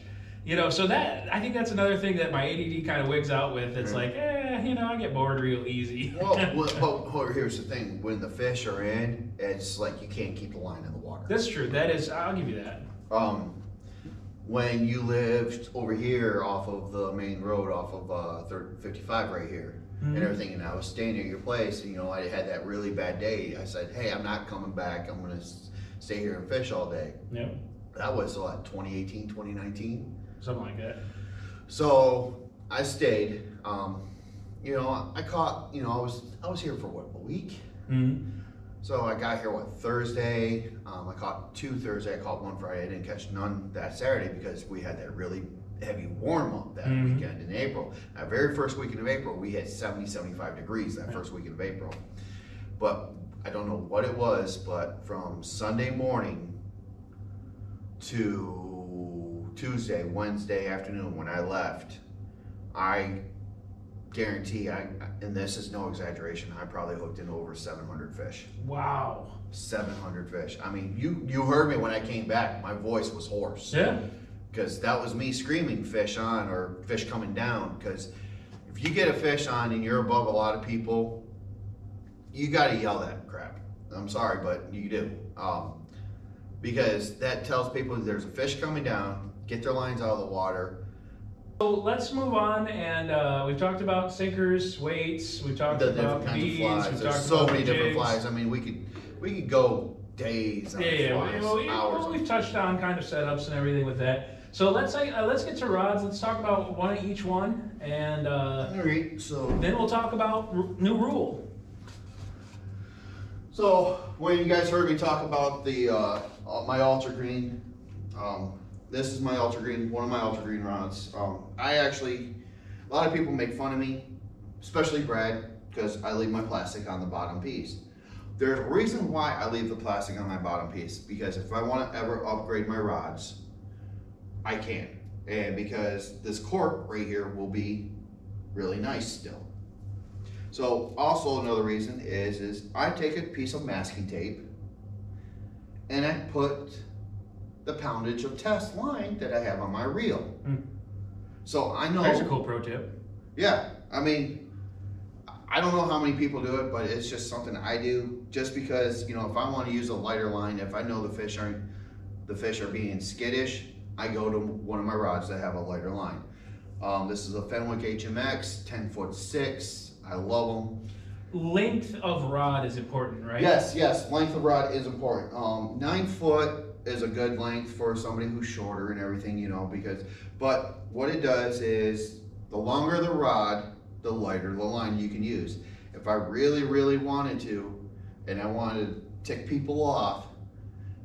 S1: You know, so that I think that's another thing that my ADD kind of wigs out with. It's like, eh, you know, I get bored real easy.
S2: Well, well, well, here's the thing: when the fish are in, it's like you can't keep the line in the water.
S1: that's true. That is, I'll give you that.
S2: Um, when you lived over here off of the main road, off of uh, 55 right here,
S1: Mhm.
S2: and everything, and I was staying at your place, and you know, I had that really bad day. I said, "Hey, I'm not coming back. I'm gonna stay here and fish all day."
S1: Yep,
S2: That was what 2018, 2019.
S1: something like that.
S2: So I stayed. Um, you know, I caught. You know, I was I was here for what a week.
S1: Mm-hmm.
S2: So I got here what Thursday. Um, I caught two Thursday. I caught one Friday. I didn't catch none that Saturday because we had that really heavy warm up that
S1: Mhm.
S2: weekend in April. That very first weekend of April, we had 70, 75 degrees that first weekend of April. But I don't know what it was, but from Sunday morning to Tuesday, Wednesday afternoon when I left, I guarantee I and this is no exaggeration, I probably hooked in over 700 fish.
S1: Wow.
S2: 700 fish. I mean, you you heard me when I came back. My voice was hoarse
S1: Yeah.
S2: because that was me screaming fish on or fish coming down. Because if you get a fish on and you're above a lot of people, you got to yell that crap. I'm sorry, but you do. Um, because that tells people there's a fish coming down. Get their lines out of the water.
S1: So let's move on, and uh, we've talked about sinkers, weights. We've talked
S2: The
S1: about
S2: different kinds
S1: beads.
S2: of flies.
S1: We've
S2: There's
S1: talked
S2: so
S1: about
S2: many different flies. I mean, we could we could go days on
S1: Yeah, yeah.
S2: flies,
S1: well, we,
S2: hours.
S1: Well, we've touched on kind of setups and everything with that. So let's uh, let's get to rods. Let's talk about one of each one, and uh,
S2: All right, so
S1: then we'll talk about new rule.
S2: So when you guys heard me talk about the uh, uh, my ultra green, um, this is my ultra green, one of my ultra green rods. Um, I actually, a lot of people make fun of me, especially Brad, because I leave my plastic on the bottom piece. There's a reason why I leave the plastic on my bottom piece because if I want to ever upgrade my rods, I can, and because this cork right here will be really nice still. So also another reason is is I take a piece of masking tape and I put the poundage of test line that I have on my reel.
S1: Hmm.
S2: So I know
S1: There's a cool pro tip.
S2: yeah, I mean, I don't know how many people do it, but it's just something I do. Just because you know, if I want to use a lighter line, if I know the fish aren't, the fish are being skittish, I go to one of my rods that have a lighter line. Um, this is a Fenwick HMX, ten foot six. I love them.
S1: Length of rod is important, right?
S2: Yes, yes, length of rod is important. Um, nine foot is a good length for somebody who's shorter and everything, you know, because, but what it does is the longer the rod, the lighter the line you can use. If I really, really wanted to, and I wanted to tick people off,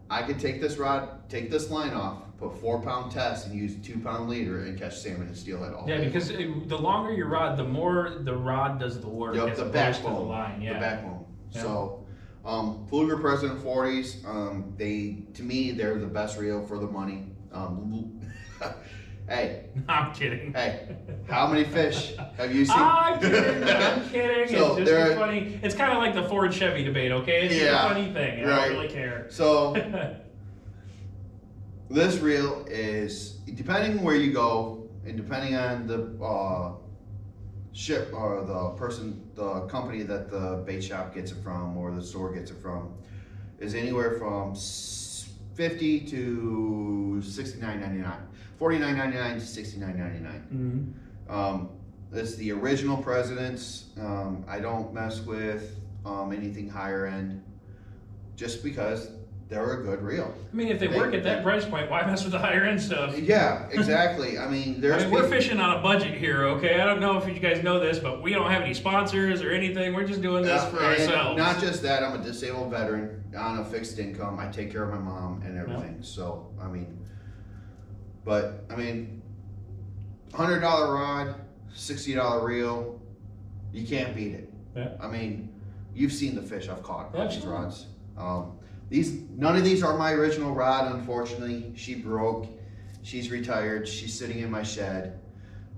S2: I could take this rod, take this line off, put four pound test and use a two pound leader and catch salmon and steelhead all
S1: Yeah,
S2: day.
S1: because it, the longer your rod, the more the rod does the work
S2: Yep,
S1: as
S2: the
S1: opposed to the
S2: backbone.
S1: line. Yeah.
S2: The backbone.
S1: Yeah.
S2: So, um, Pflueger President 40s, um, they, to me, they're the best reel for the money. Um, hey,
S1: I'm kidding.
S2: hey, how many fish have you seen?
S1: I'm kidding. I'm kidding.
S2: So
S1: it's just
S2: there-
S1: funny. It's kind of like the Ford Chevy debate, okay? It's just
S2: Yeah,
S1: a funny thing. I
S2: right.
S1: don't really care.
S2: So, this reel is, depending where you go, and depending on the, uh, ship, or the person, the company that the bait shop gets it from, or the store gets it from, is anywhere from 50 to 69.99 49.99 to 69.99
S1: Mhm.
S2: um, it's the original presidents um, i don't mess with um, anything higher end just because they're a good reel
S1: I mean, if they,
S2: They-
S1: work at that price point, why mess with the higher end stuff?
S2: yeah exactly i mean
S1: I mean, we're fishing on a budget here, okay? I don't know if you guys know this, but we don't have any sponsors or anything. We're just doing this
S2: Uh,
S1: for ourselves.
S2: Not just that, I'm a disabled veteran on a fixed income. I take care of my mom and everything. So, I mean, but I mean, hundred dollar rod, sixty dollar reel, you can't beat it.
S1: Yeah.
S2: I mean, you've seen the fish I've caught on these rods. Um, these none of these are my original rod. Unfortunately, she broke. She's retired. She's sitting in my shed.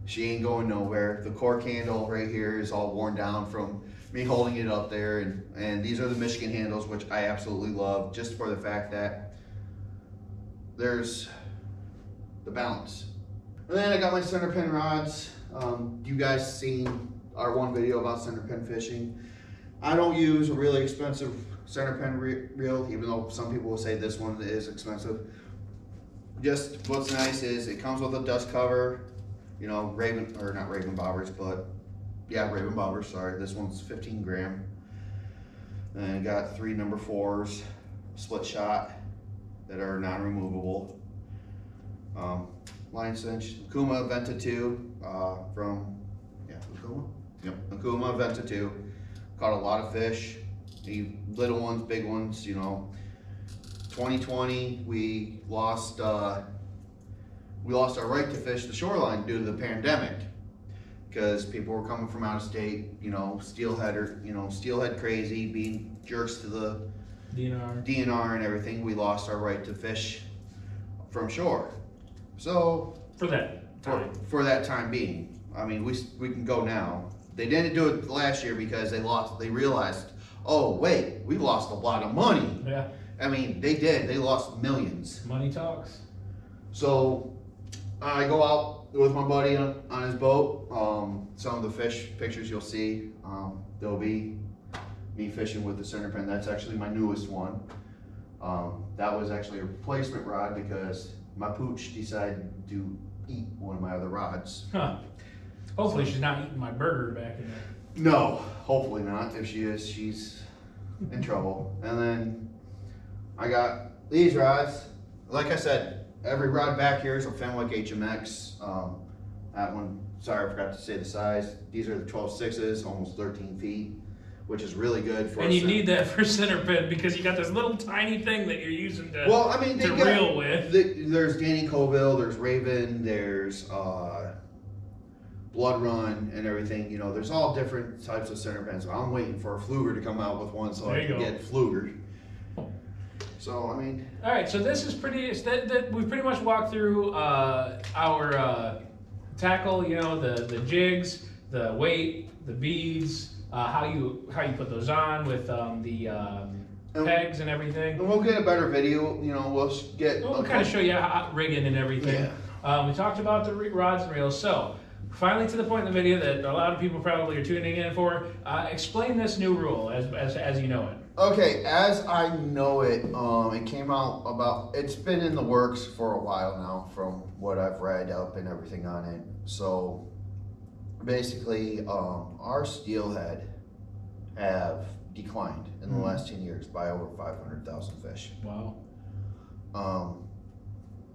S2: She ain't going nowhere. The cork handle right here is all worn down from me holding it up there, and and these are the Michigan handles, which I absolutely love, just for the fact that there's the balance. And then I got my center pin rods. Um, you guys seen our one video about center pin fishing. I don't use a really expensive center pin re- reel, even though some people will say this one is expensive. Just what's nice is it comes with a dust cover, you know, Raven or not Raven bobbers, but yeah, Raven bobbers. Sorry, this one's 15 gram. And got three number fours, split shot that are non-removable. Um, line cinch, Kuma Venta 2 uh, from yeah, Akuma. Yep, Okuma Aventa 2. Caught a lot of fish, little ones, big ones. You know, 2020 we lost uh, we lost our right to fish the shoreline due to the pandemic because people were coming from out of state. You know, steelhead or you know steelhead crazy, being jerks to the
S1: DNR.
S2: DNR and everything. We lost our right to fish from shore. So
S1: For that
S2: for,
S1: time.
S2: for that time being. I mean, we we can go now. They didn't do it last year because they lost. They realized, oh wait, we lost a lot of money.
S1: Yeah.
S2: I mean, they did. They lost millions.
S1: Money talks.
S2: So I go out with my buddy on, on his boat. Um, some of the fish pictures you'll see, um, there'll be me fishing with the center pin. That's actually my newest one. Um, that was actually a replacement rod because my pooch decided to eat one of my other rods.
S1: Huh. Hopefully she's not eating my burger back in there.
S2: No, hopefully not. If she is, she's in trouble. And then I got these rods. Like I said, every rod back here is a Fenwick HMX. Um, that one, sorry, I forgot to say the size. These are the 12 sixes, almost 13 feet, which is really good for.
S1: And you
S2: cen-
S1: need that for center pin because you got this little tiny thing that you're using to,
S2: Well, I mean, they
S1: to
S2: got,
S1: reel with.
S2: the- there's Danny Colville, there's Raven, there's uh, Blood Run, and everything. You know, there's all different types of center pins. I'm waiting for a Pflueger to come out with one so
S1: There
S2: I can
S1: go.
S2: get Pflueger. So I mean,
S1: All right, so this is pretty. That, that we pretty much walked through uh, our uh, tackle. You know, the the jigs, the weight, the beads, uh, how you how you put those on with um, the um,
S2: And-
S1: pegs and everything.
S2: and we'll get a better video. You know, we'll get.
S1: We'll kind of show you how rigging and everything.
S2: Yeah.
S1: Um, we talked about the rods and reels. So, finally, to the point in the video that a lot of people probably are tuning in for. Uh, explain this new rule as, as, as you know it.
S2: Okay, as I know it, um, it came out about. It's been in the works for a while now, from what I've read up and everything on it. So, basically, um, our steelhead have declined in the
S1: Mhm.
S2: last ten years by over five hundred thousand fish.
S1: Wow.
S2: Um,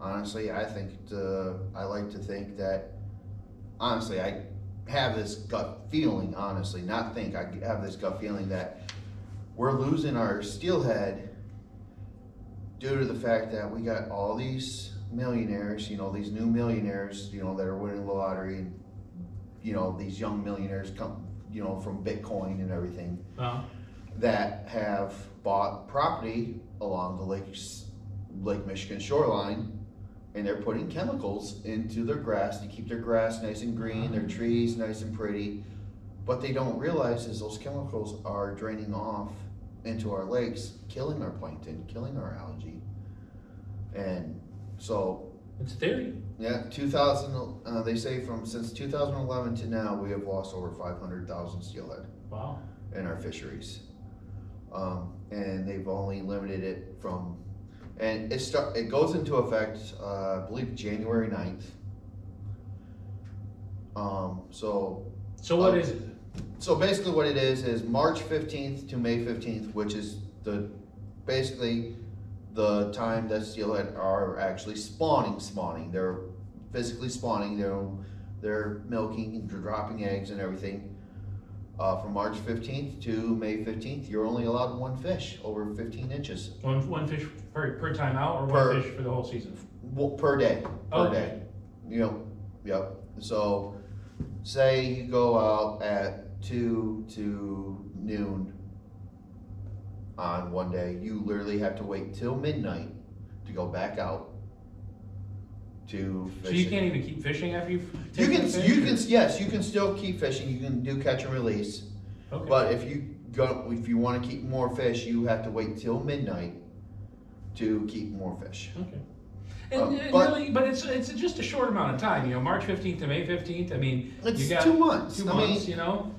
S2: honestly, I think the, I like to think that. Honestly, I have this gut feeling. Honestly, not think. I have this gut feeling that we're losing our steelhead due to the fact that we got all these millionaires. You know, these new millionaires. You know, that are winning the lottery. You know, these young millionaires come. You know, from Bitcoin and everything
S1: Uh,
S2: that have bought property along the lakes, Lake Michigan shoreline, and they're putting chemicals into their grass to keep their grass nice and green, their trees nice and pretty. What they don't realize is those chemicals are draining off into our lakes, killing our plankton, killing our algae. And so,
S1: it's a theory.
S2: yeah, 2000, uh, they say from since 2011 to now, we have lost over 500,000 steelhead
S1: Wow.
S2: in our fisheries. Um, and they've only limited it from, and it start, it goes into effect, uh, I believe January 9th. Um, so,
S1: So what
S2: Oh.
S1: is it?
S2: so basically what it is, is March 15th to May 15th, which is the, basically the time that steelhead are actually spawning, spawning. They're physically spawning, they're, they're milking and dropping eggs and everything. Uh, from March 15th to May 15th, you're only allowed one fish over 15 inches
S1: One one fish per, per time out, or
S2: Per-
S1: one fish for the whole season?
S2: Well, per day. Per
S1: Okay.
S2: day. You know, yep. So, say you go out at two to noon on one day, you literally have to wait till midnight to go back out to
S1: So you can't even keep fishing after you've
S2: You can,
S1: fish,
S2: you
S1: or-
S2: can, yes, you can still keep fishing. You can do catch and release.
S1: Okay.
S2: But if you go, if you want to keep more fish, you have to wait till midnight to keep more fish.
S1: Okay. And,
S2: Uh,
S1: and
S2: but-
S1: really, but it's it's just a short amount of time. You know, March fifteenth to May fifteenth. I mean,
S2: It's
S1: you got
S2: two months.
S1: Two
S2: I
S1: months.
S2: mean-
S1: you know.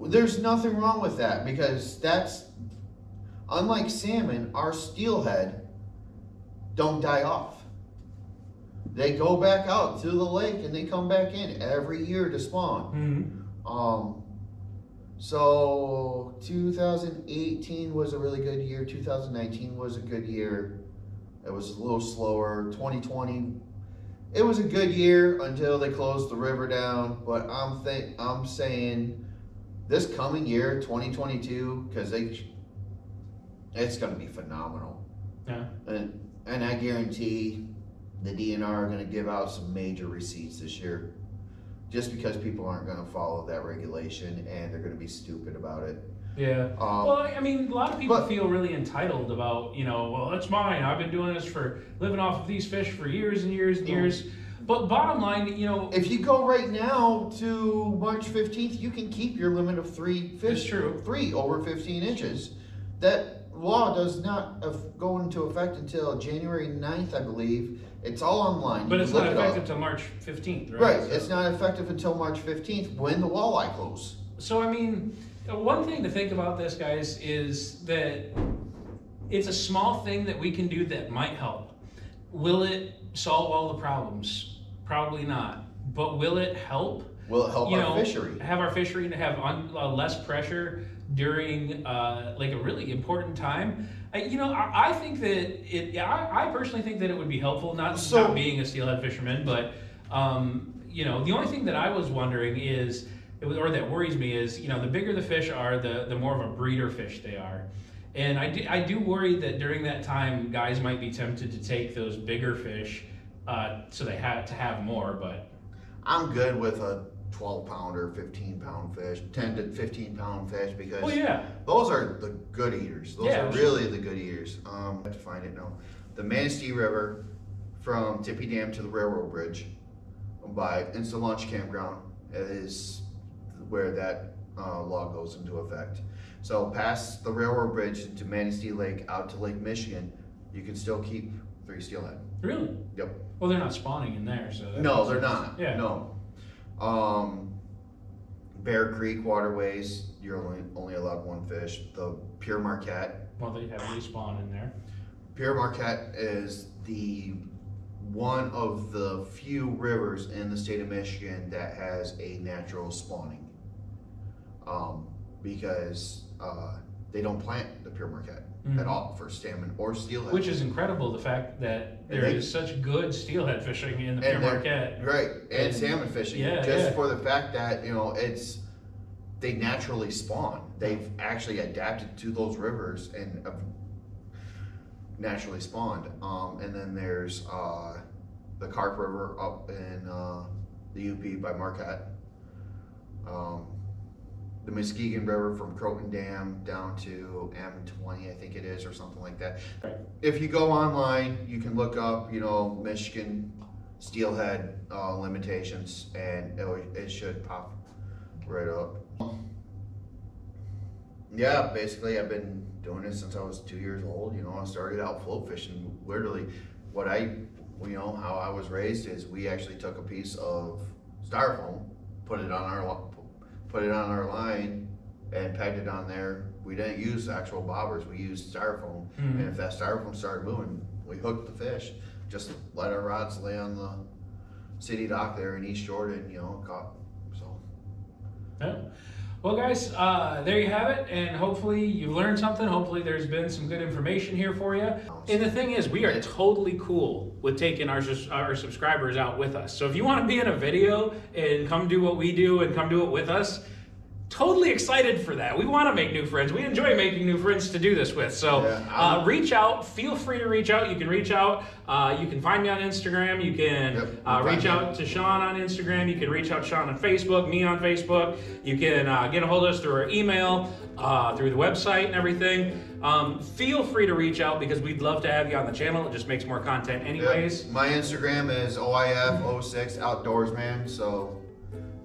S2: There's nothing wrong with that because that's unlike salmon, our steelhead don't die off. They go back out to the lake and they come back in every year to spawn.
S1: Mm-hmm.
S2: Um, so 2018 was a really good year. 2019 was a good year. It was a little slower. 2020, it was a good year until they closed the river down. But I'm think I'm saying this coming year, 2022, because they, it's going to be phenomenal.
S1: Yeah.
S2: And and I guarantee the DNR are going to give out some major receipts this year, just because people aren't going to follow that regulation and they're going to be stupid about it.
S1: Yeah.
S2: Um,
S1: well, I mean, a lot of people
S2: but-
S1: feel really entitled about, you know, well, it's mine. I've been doing this for living off of these fish for years and years and
S2: Yeah.
S1: years. But bottom line, you know,
S2: If you go right now to March 15th, you can keep your limit of three fish.
S1: True.
S2: Three over 15 inches. That law does not go into effect until January 9th, I believe. It's all online.
S1: but it's not
S2: it up.
S1: effective till March fifteenth, right?
S2: Right.
S1: So-
S2: It's not effective until March 15th when the walleye close.
S1: So I mean, uh, one thing to think about this, guys, is that it's a small thing that we can do that might help. Will it solve all the problems? Probably not. But will it help?
S2: Will it help
S1: you
S2: our
S1: know,
S2: fishery?
S1: have our fishery to have un, uh, less pressure during uh, like a really important time. I, you know, I, I think that it. I, I personally think that it would be helpful. Not
S2: So-
S1: not being a steelhead fisherman, but um, you know, the only thing that I was wondering is, or that worries me is, you know, the bigger the fish are, the the more of a breeder fish they are. And I do, I do worry that during that time, guys might be tempted to take those bigger fish, uh, so they have to have more. But
S2: I'm good with a 12 pounder, 15 pound fish, 10 to 15 pound fish because
S1: oh yeah,
S2: those are the good eaters. Those
S1: Yeah,
S2: are
S1: sure.
S2: really the good eaters. Um, I have to find it now. The Manistee River from Tippy Dam to the railroad bridge by Insta-Launch Campground is where that uh, law goes into effect. So past the railroad bridge into Manistee Lake out to Lake Michigan, you can still keep three steelhead.
S1: really.
S2: Yep.
S1: Well, they're not spawning in there, so
S2: No, they're
S1: sense.
S2: not.
S1: Yeah.
S2: No. Um, Bear Creek waterways, you're only only allowed one fish. The Pere Marquette.
S1: Well, they have respawn in there.
S2: Pere Marquette is the one of the few rivers in the state of Michigan that has a natural spawning. Um, because uh, they don't plant the Pere Marquette
S1: Mhm.
S2: at all for salmon or steelhead.
S1: Which is incredible. The fact that there is
S2: they-
S1: such good steelhead fishing in the Pure
S2: And
S1: Marquette.
S2: Right, and,
S1: And-
S2: salmon fishing.
S1: Yeah,
S2: just
S1: yeah.
S2: for the fact that you know it's they naturally spawn. They've actually adapted to those rivers and have naturally spawned. Um, and then there's uh, the Carp River up in uh, the UP by Marquette. Um, the Muskegon River from Croton Dam down to M20, I think it is, or something like that.
S1: Right.
S2: If you go online, you can look up, you know, Michigan steelhead uh, limitations, and it, it should pop right up. Yeah, basically, I've been doing it since I was two years old. You know, I started out float fishing. Literally, what I, you know, how I was raised is we actually took a piece of styrofoam, put it on our, put it on our line, and pegged it on there. We didn't use actual bobbers. We used styrofoam,
S1: Mhm.
S2: and if that styrofoam started moving, we hooked the fish. Just let our rods lay on the city dock there in East Jordan. You know, caught. So
S1: Yeah. Well, guys, uh, there you have it, and hopefully you've learned something. Hopefully, there's been some good information here for you. And the thing is, we are totally cool with taking our our subscribers out with us. So if you want to be in a video and come do what we do and come do it with us, totally excited for that. We want to make new friends. We enjoy making new friends to do this with. So
S2: Yeah,
S1: uh, reach out. Feel free to reach out. You can reach out. Uh, you can find me on Instagram. You can
S2: Yep,
S1: uh, reach
S2: me.
S1: out to Shaun on Instagram. You can reach out to Shaun on Facebook, me on Facebook. You can uh, get a hold of us through our email, uh, through the website, and everything. Um, feel free to reach out because we'd love to have you on the channel. It just makes more content, anyways.
S2: Yeah, my Instagram is OIF06 Outdoorsman. So,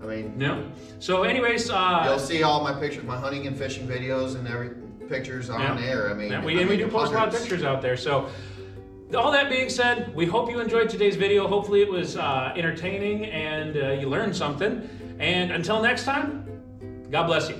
S2: I mean,
S1: No. So, anyways,
S2: you'll
S1: uh,
S2: see all my pictures, my hunting and fishing videos, and every pictures on
S1: Yeah.
S2: there. I mean,
S1: yeah, we,
S2: I
S1: and we
S2: mean,
S1: do post a lot of pictures out there. So, all that being said, we hope you enjoyed today's video. Hopefully it was uh, entertaining and uh, you learned something. And until next time, God bless you.